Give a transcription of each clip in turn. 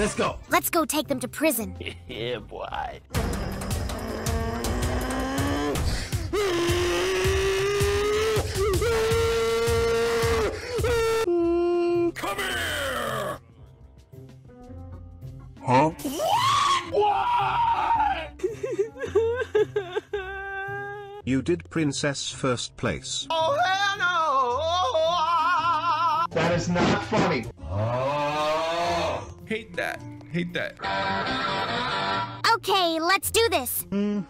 Let's go. Let's go take them to prison. yeah, boy. Come here! Huh? What? What? You did Princess first place. Oh, hell no! That is not funny. Hate that. Hate that. Okay, let's do this. Leave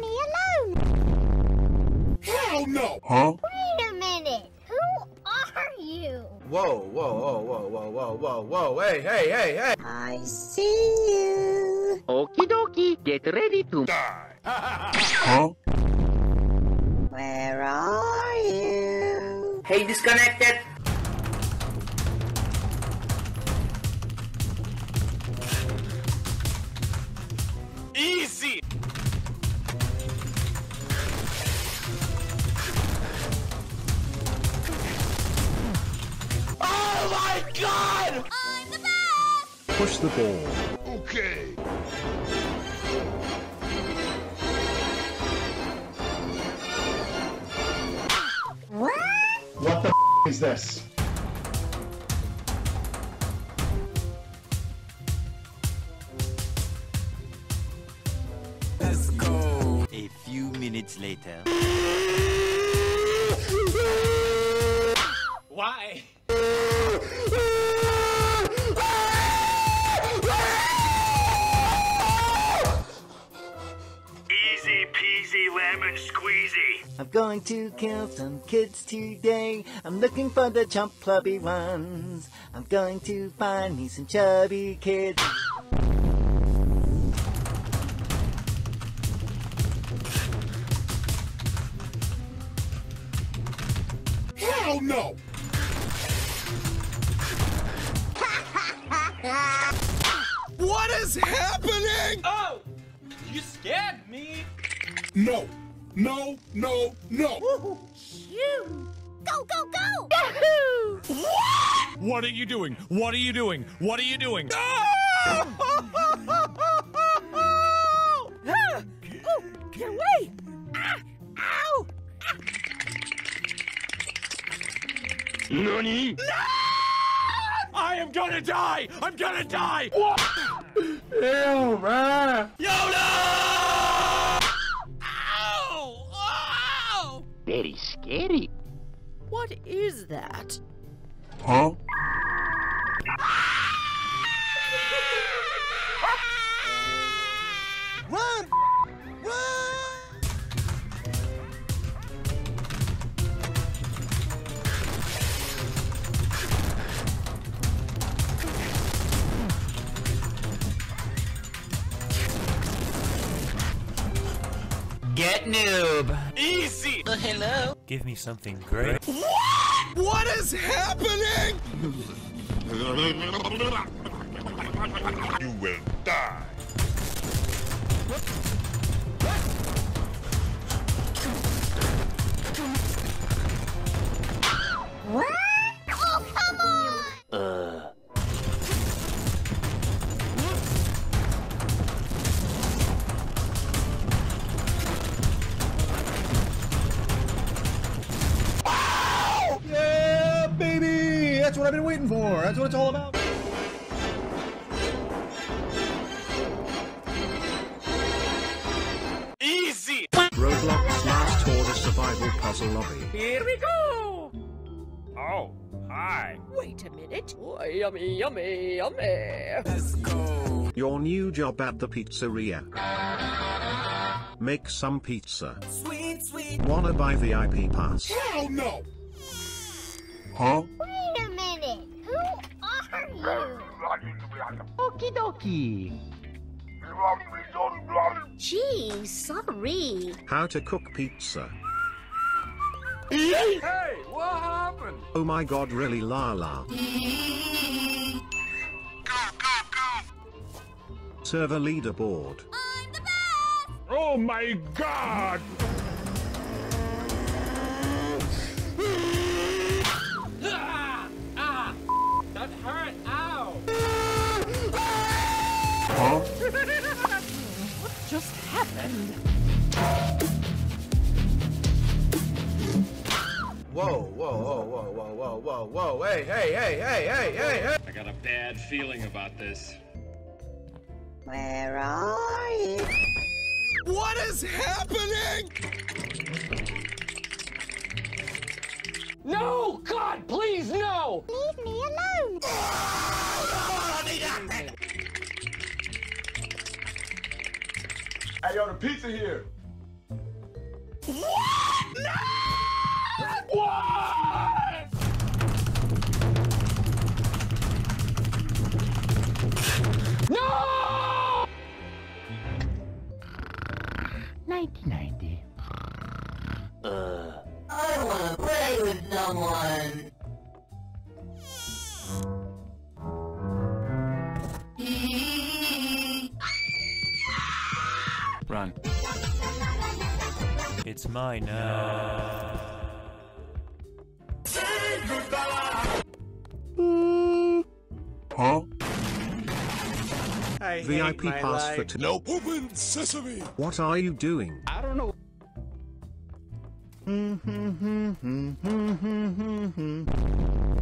me alone. Hell no! Huh? Wait a minute. Who are you? Whoa, whoa, whoa, whoa, whoa, whoa, whoa, whoa. Hey, hey, hey, hey. I see you. Okie dokie, get ready to Die. Huh? Where are you? Hey, disconnected! Easy! Oh my god! I'm the best. Push the ball. Okay. What the f is this? A few minutes later. Why? I'm going to kill some kids today. I'm looking for the chump clubby ones. I'm going to find me some chubby kids. Hell no! what is happening? Oh! You scared me! No, no, no, no. Shoo! Go, go, go! Yahoo! What are you doing? What are you doing? What are you doing? Get away! Ah! Ow! Nani? I am gonna die! I'm gonna die! Ew, man. Ow! Very scary. What is that? Huh? Noob. Easy! hello? Give me something great. What? What is happening? You will die. What? Oh, come on! Uh. What I've been waiting for. That's what it's all about. Easy! Roblox Last Order Survival Puzzle Lobby. Here we go! Oh, hi. Wait a minute. Oh, yummy, yummy, yummy. Let's go. Your new job at the pizzeria. Make some pizza. Sweet, sweet. Wanna buy VIP pass? Hell no! Huh? Okie dokie. Gee, sorry. How to cook pizza. Hey, what happened? Oh my god, really la la. Server leaderboard. I'm the best! Oh my god! What just happened? Whoa, whoa, whoa, whoa, whoa, whoa, whoa, whoa. Hey, hey, hey, hey, hey, hey, hey. I got a bad feeling about this. Where are you? What is happening? No! God, please, no! Leave me alone. Hey, yo, the pizza here. What? No! What? No! 1990. Run. It's mine now. I VIP pass for t- No open sesame. What are you doing? I don't know. Easy.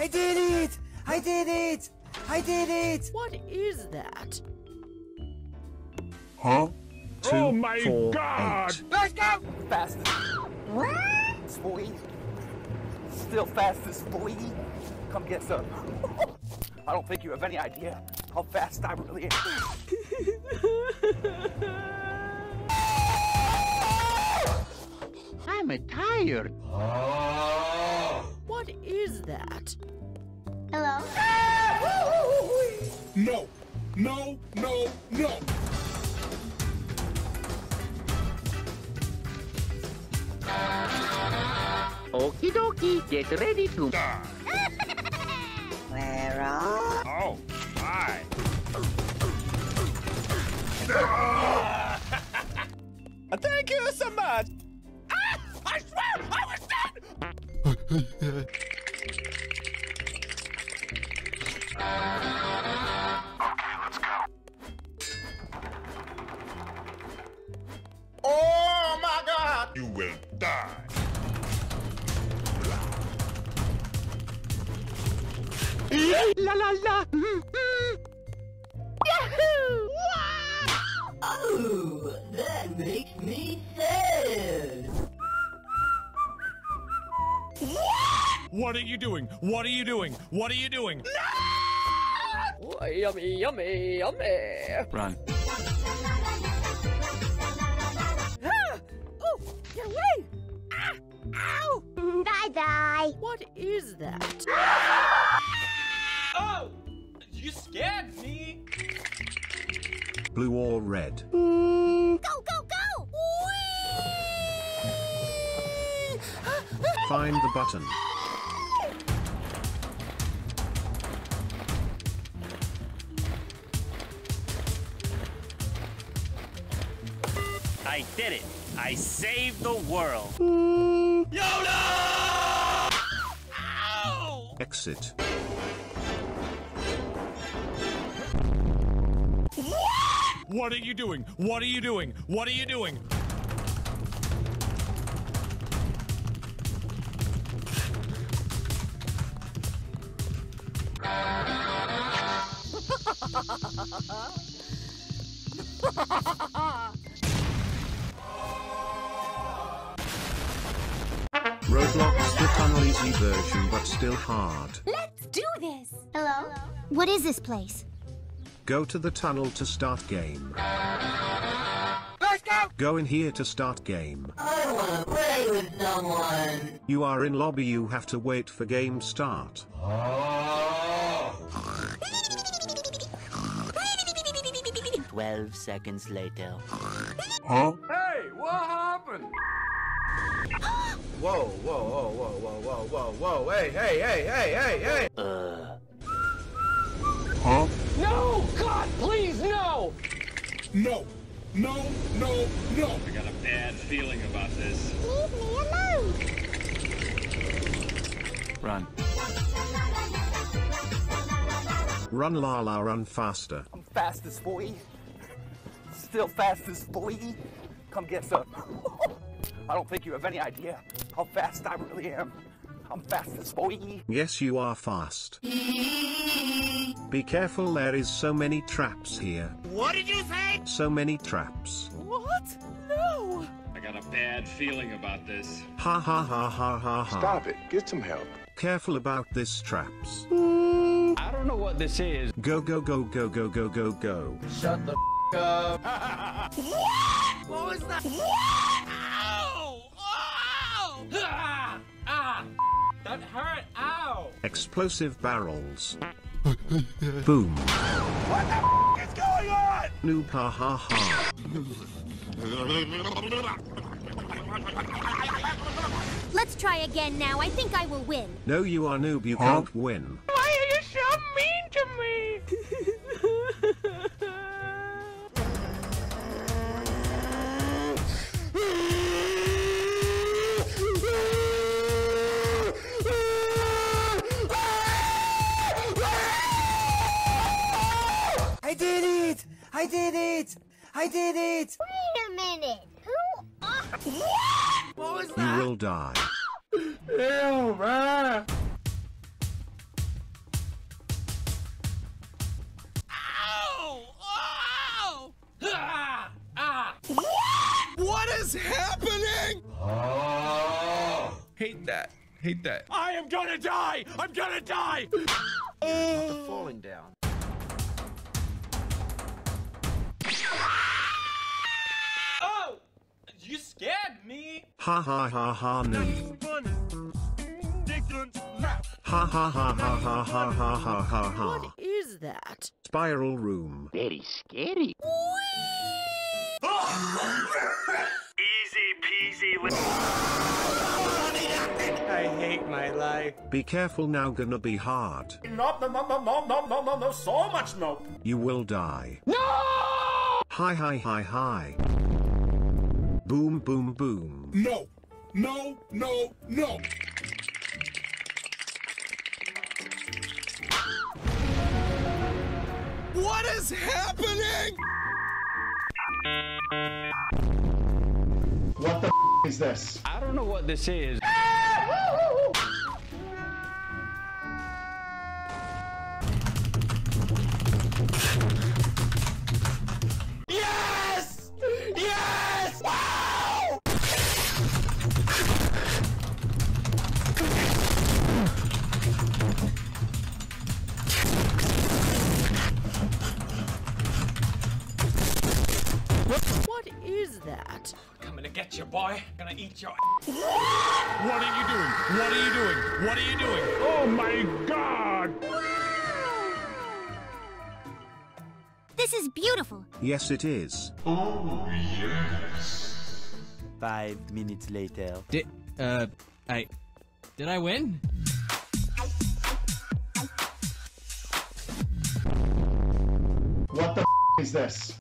I did it! I did it! I did it! What is that? Two, Oh my four, God. eight. Let's go! Fastest. Boy. Still fastest, boy. Come get some. I don't think you have any idea how fast I really am. I'm a tired. What is that? Hello? No. No, no, no. Okie dokie, get ready to. Ah. Where are Oh, hi. Thank you so much. Was dead. Oh my god! You will die. La la la. Yahoo! What are you doing? What are you doing? What are you doing? Oh, yummy, yummy, yummy. Run. Ah! Oh, get away! Ah! Ow! Die, die. What is that? Oh, you scared me. Blue or red? Go, go, go! Find the button. I did it. I saved the world. Exit. What What are you doing? What are you doing? What are you doing? Roblox easy version but still hard. Let's do this. Hello? What is this place? Go to the tunnel to start game. Let's go! Go in here to start game. I wanna play with someone. You are in lobby you have to wait for game start. Twelve seconds later. Whoa, whoa, whoa, whoa, whoa, whoa, whoa, whoa. Hey, hey, hey, hey, hey, hey. Uh. Huh? No! God, please, no! No. No, no, no. I got a bad feeling about this. Leave me alone. Run. Run la la run faster. I'm fastest boy. Still fastest boy. Come get some. I don't think you have any idea how fast I really am. I'm fastest boy. Yes you are fast. Be careful there is so many traps here. What did you say? So many traps. What? No! I got a bad feeling about this. Ha ha ha ha ha ha. Stop it. Get some help. Careful about this traps. I don't know what this is. Go go go go go go go go. Shut the f up. What What was that? Ow! That hurt! Ow! Explosive barrels. Boom. What the f is going on? Noob ha ha ha. Let's try again now. I think I will win. No you are noob you can't win. I did it! I did it! Wait a minute. Who are What was You will die. Ew, bruh. Ow! Ow! Ah! Ah! What is happening? Hate that. Hate that. I am gonna die! I'm gonna die! Falling down. Me! Ha ha ha ha noob. Ha ha ha ha ha ha ha ha ha ha. What is that? Spiral room. Very scary. Easy peasy. I hate my life. Be careful now gonna be hard. No, no, no, no, no, no, no, no, no, so much no. You will die. No! Hi hi hi hi. Boom boom boom. No. No, no, no. What is happening? What the is this? I don't know what this is. What is that? Coming to get you, boy. Gonna eat your What are you doing? What are you doing? What are you doing? Oh my god! This is beautiful. Yes it is. Oh, yes. Five minutes later. Did, uh, I, did I win? What the is this?